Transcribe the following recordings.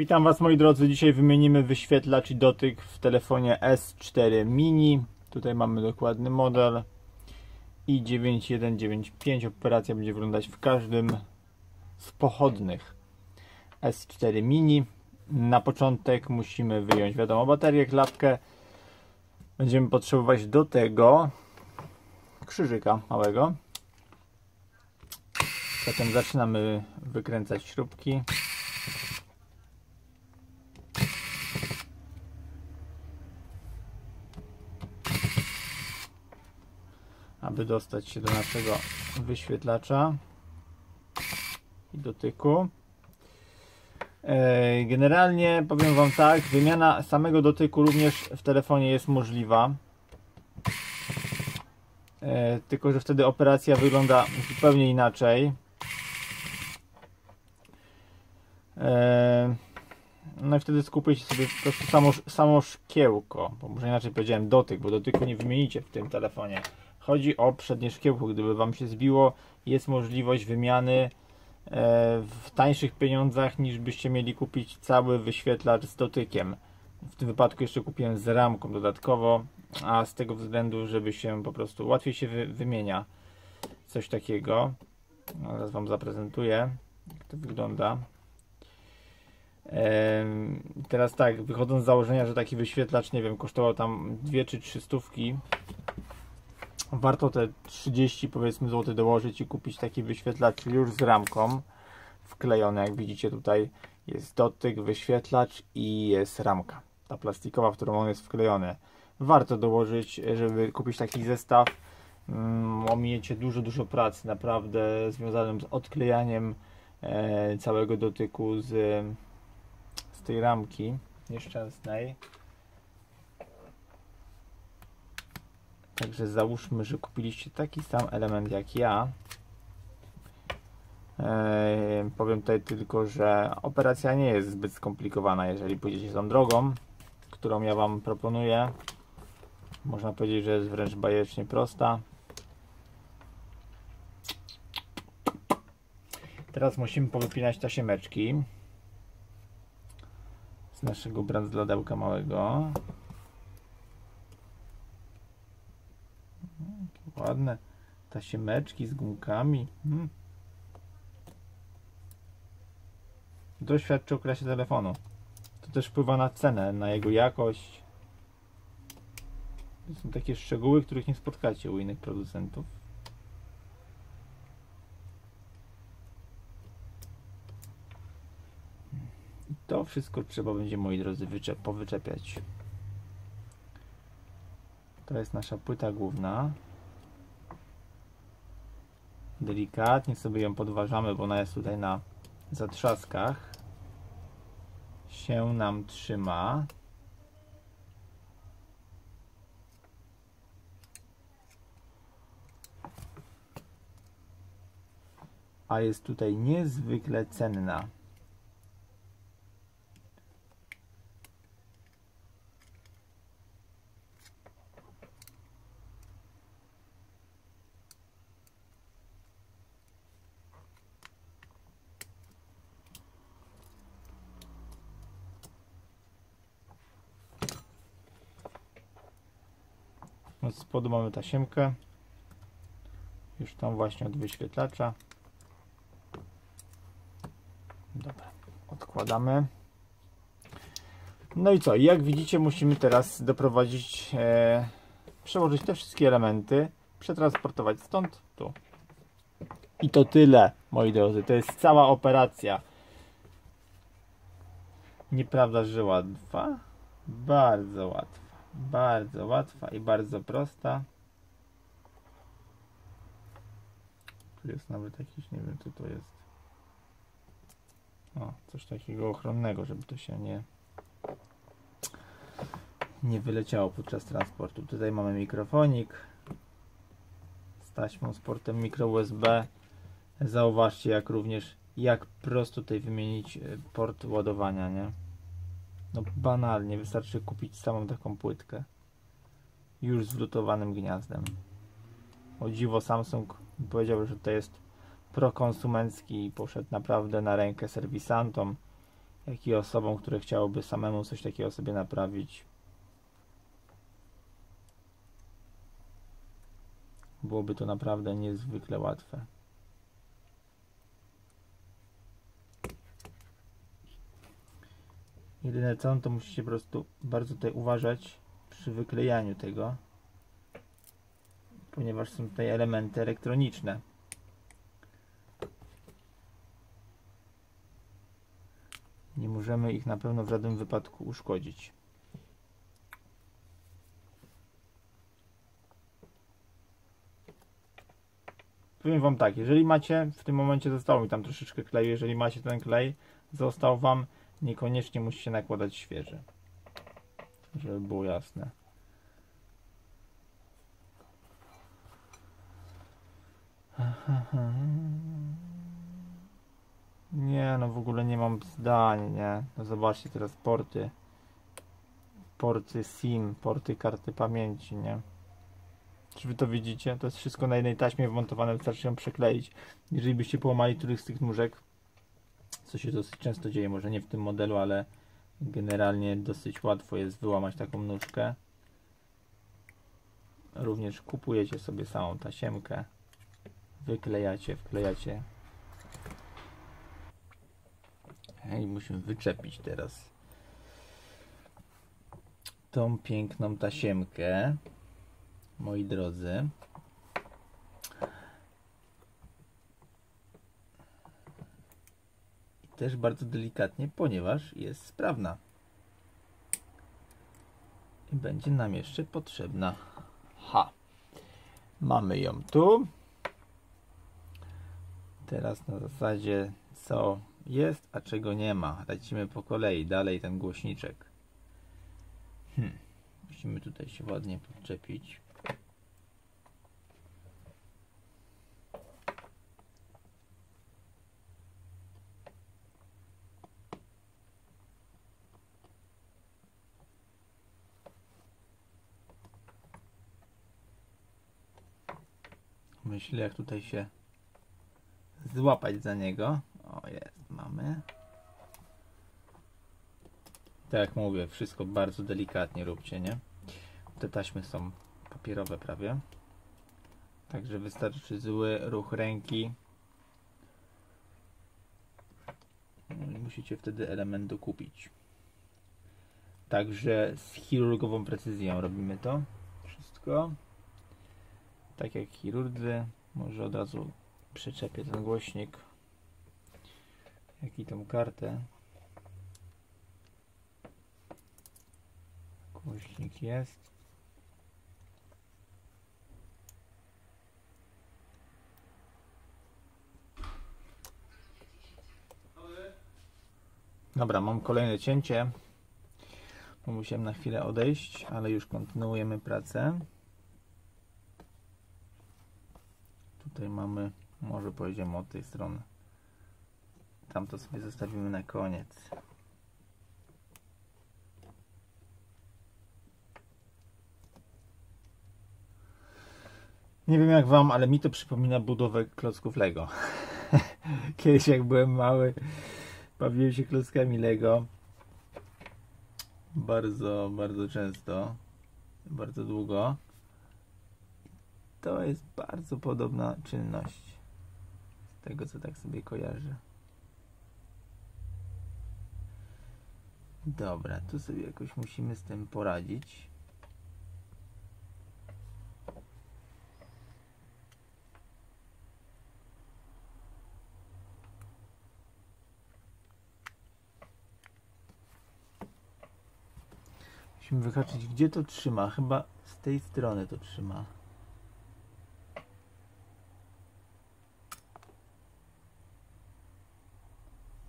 Witam Was moi drodzy, dzisiaj wymienimy wyświetlacz i dotyk w telefonie S4 Mini. Tutaj mamy dokładny model i9195. Operacja będzie wyglądać w każdym z pochodnych S4 Mini. Na początek musimy wyjąć wiadomo baterię, klapkę. Będziemy potrzebować do tego krzyżyka małego. Zatem zaczynamy wykręcać śrubki. Aby dostać się do naszego wyświetlacza i dotyku. E, generalnie powiem Wam tak, wymiana samego dotyku również w telefonie jest możliwa. E, tylko, że wtedy operacja wygląda zupełnie inaczej. E, no i wtedy skupujecie sobie po prostu samo, samo szkiełko, bo może inaczej powiedziałem dotyk, bo dotyku nie wymienicie w tym telefonie. Chodzi o przednie szkiełko, gdyby Wam się zbiło, jest możliwość wymiany e, w tańszych pieniądzach niż byście mieli kupić cały wyświetlacz z dotykiem. W tym wypadku jeszcze kupiłem z ramką dodatkowo, a z tego względu, żeby się po prostu łatwiej się wy, wymienia coś takiego. Zaraz Wam zaprezentuję, jak to wygląda. Teraz tak, wychodząc z założenia, że taki wyświetlacz, nie wiem, kosztował tam 2 czy 3 stówki, warto te 30 powiedzmy zł dołożyć i kupić taki wyświetlacz już z ramką wklejony, jak widzicie tutaj jest dotyk, wyświetlacz i jest ramka, ta plastikowa, w którą on jest wklejony. Warto dołożyć, żeby kupić taki zestaw. Mm, ominiecie dużo, dużo pracy naprawdę związanym z odklejaniem e, całego dotyku z, z tej ramki nieszczęsnej. Także załóżmy, że kupiliście taki sam element jak ja. Eee, powiem tutaj tylko, że operacja nie jest zbyt skomplikowana, jeżeli pójdziecie tą drogą, którą ja Wam proponuję. Można powiedzieć, że jest wręcz bajecznie prosta. Teraz musimy powypinać tasiemeczki z naszego brandzlodełka małego. Ładne tasiemeczki z gumkami. Hmm. To o klasie telefonu. To też wpływa na cenę, na jego jakość. To są takie szczegóły, których nie spotkacie u innych producentów. I to wszystko trzeba będzie, moi drodzy, wyczep powyczepiać. To jest nasza płyta główna. Delikatnie sobie ją podważamy, bo ona jest tutaj na zatrzaskach. Się nam trzyma. A jest tutaj niezwykle cenna. Od spodu mamy tasiemkę. Już tam właśnie od wyświetlacza. Dobra, odkładamy. No i co? Jak widzicie musimy teraz doprowadzić, e, przełożyć te wszystkie elementy, przetransportować stąd tu. I to tyle, moi drodzy. To jest cała operacja. Nieprawda, że łatwa? Bardzo łatwa. Bardzo łatwa i bardzo prosta. Tu jest nawet jakiś, nie wiem co to jest. O, coś takiego ochronnego, żeby to się nie nie wyleciało podczas transportu. Tutaj mamy mikrofonik z taśmą z portem mikro USB. Zauważcie jak również jak prosto tutaj wymienić e, port ładowania, nie? No banalnie, wystarczy kupić samą taką płytkę. Już z wlutowanym gniazdem. O dziwo Samsung powiedział, że to jest prokonsumencki i poszedł naprawdę na rękę serwisantom. jak i osobom, które chciałyby samemu coś takiego sobie naprawić. Byłoby to naprawdę niezwykle łatwe. Jedyne co, to musicie po prostu bardzo tutaj uważać przy wyklejaniu tego, ponieważ są tutaj elementy elektroniczne. Nie możemy ich na pewno w żadnym wypadku uszkodzić. Powiem Wam tak, jeżeli macie, w tym momencie zostało mi tam troszeczkę kleju, jeżeli macie ten klej, został Wam, niekoniecznie musicie nakładać świeży. Żeby było jasne. Nie, no w ogóle nie mam zdań, nie. No zobaczcie teraz porty. Porty SIM, porty karty pamięci, nie. Czy wy to widzicie? To jest wszystko na jednej taśmie wmontowane, wystarczy ją przekleić. Jeżeli byście połamali któryś z tych nóżek, co się dosyć często dzieje, może nie w tym modelu, ale generalnie dosyć łatwo jest wyłamać taką nóżkę. Również kupujecie sobie samą tasiemkę, wyklejacie, wklejacie. I musimy wyczepić teraz tą piękną tasiemkę, moi drodzy. Też bardzo delikatnie, ponieważ jest sprawna. I będzie nam jeszcze potrzebna. Ha! Mamy ją tu. Teraz na zasadzie co jest, a czego nie ma. Lecimy po kolei. Dalej ten głośniczek. Hmm. Musimy tutaj się ładnie podczepić. Myślę, jak tutaj się złapać za niego. O, jest, mamy. Tak jak mówię, wszystko bardzo delikatnie róbcie, nie? Te taśmy są papierowe prawie. Także wystarczy zły ruch ręki. No i musicie wtedy element dokupić. Także z chirurgową precyzją robimy to wszystko. Tak jak chirurdzy. Może od razu przyczepię ten głośnik jak i tą kartę. Głośnik jest. Dobra, mam kolejne cięcie. Musiałem na chwilę odejść, ale już kontynuujemy pracę. Tutaj mamy, może pojedziemy od tej strony. Tam to sobie zostawimy na koniec. Nie wiem jak wam, ale mi to przypomina budowę klocków Lego. Kiedyś jak byłem mały, bawiłem się klockami Lego. Bardzo, bardzo często. Bardzo długo. To jest bardzo podobna czynność. Z tego co tak sobie kojarzę. Dobra, tu sobie jakoś musimy z tym poradzić. Musimy wyhaczyć, gdzie to trzyma. Chyba z tej strony to trzyma.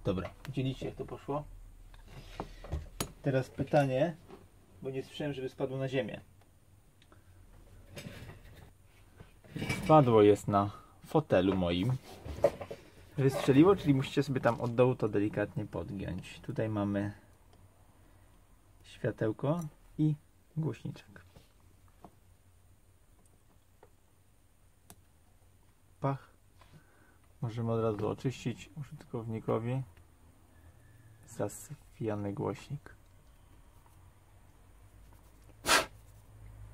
Dobra, widzieliście jak to poszło? Teraz pytanie, bo nie słyszałem, żeby spadło na ziemię. Spadło jest na fotelu moim. Wystrzeliło, czyli musicie sobie tam od dołu to delikatnie podgiąć. Tutaj mamy światełko i głośniczek. Pach. Możemy od razu oczyścić użytkownikowi Zasyfiany głośnik.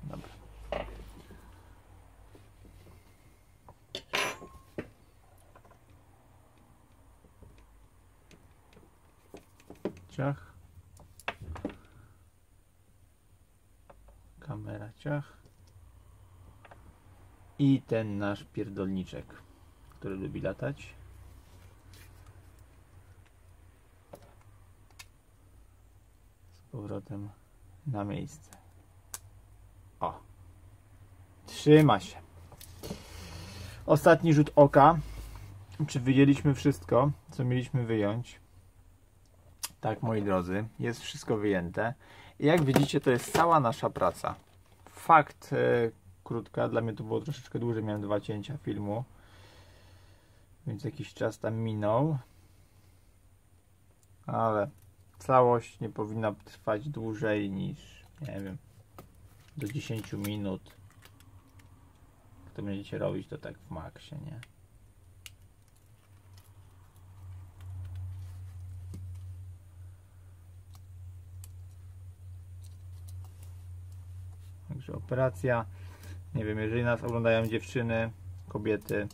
Dobra. Ciach. Kamera ciach. I ten nasz pierdolniczek, który lubi latać. Z powrotem na miejsce. O. Trzyma się. Ostatni rzut oka. Czy wyjęliśmy wszystko, co mieliśmy wyjąć? Tak, moi drodzy, jest wszystko wyjęte. I jak widzicie, to jest cała nasza praca. Fakt e, krótka, dla mnie to było troszeczkę dłużej, miałem dwa cięcia filmu. Więc jakiś czas tam minął. Ale całość nie powinna trwać dłużej niż, nie wiem, do 10 minut. To będziecie robić, to tak w maksie, nie? Także operacja. Nie wiem, jeżeli nas oglądają dziewczyny, kobiety.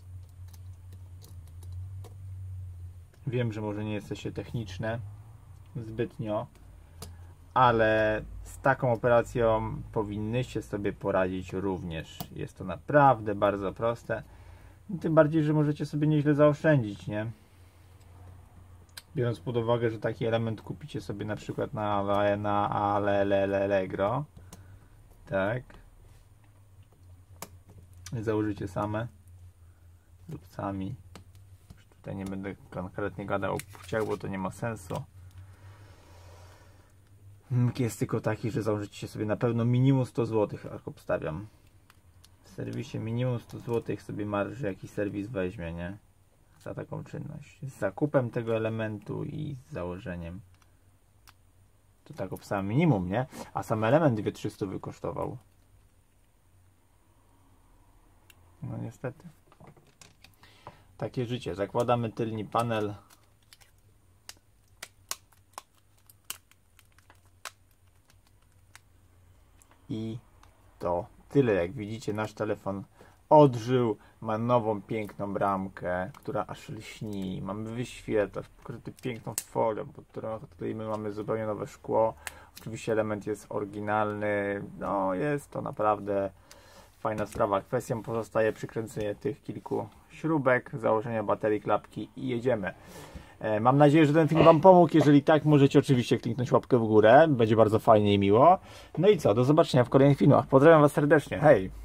Wiem, że może nie jesteście techniczne zbytnio, ale z taką operacją powinnyście sobie poradzić również. Jest to naprawdę bardzo proste. Tym bardziej, że możecie sobie nieźle zaoszczędzić, nie? Biorąc pod uwagę, że taki element kupicie sobie na przykład na, na Allegro, tak? Założycie same lub sami. Tutaj nie będę konkretnie gadał o płciach, bo to nie ma sensu. Jest tylko taki, że założycie sobie na pewno minimum 100 zł, jak obstawiam. W serwisie minimum 100 zł sobie marży jakiś serwis weźmie, nie? Za taką czynność. Z zakupem tego elementu i z założeniem. To tak obstałem minimum, nie? A sam element 2300 wykosztował. No niestety. Takie życie. Zakładamy tylni panel. I to tyle. Jak widzicie, nasz telefon odżył, ma nową piękną bramkę, która aż lśni, mamy wyświetlacz pokryty piękną folią, pod którą tutaj my mamy zupełnie nowe szkło. Oczywiście element jest oryginalny, no jest to naprawdę fajna sprawa. Kwestią pozostaje przykręcenie tych kilku śrubek, założenie baterii, klapki i jedziemy. E, mam nadzieję, że ten film Wam pomógł. Jeżeli tak, możecie oczywiście kliknąć łapkę w górę. Będzie bardzo fajnie i miło. No i co? Do zobaczenia w kolejnych filmach. Pozdrawiam Was serdecznie. Hej!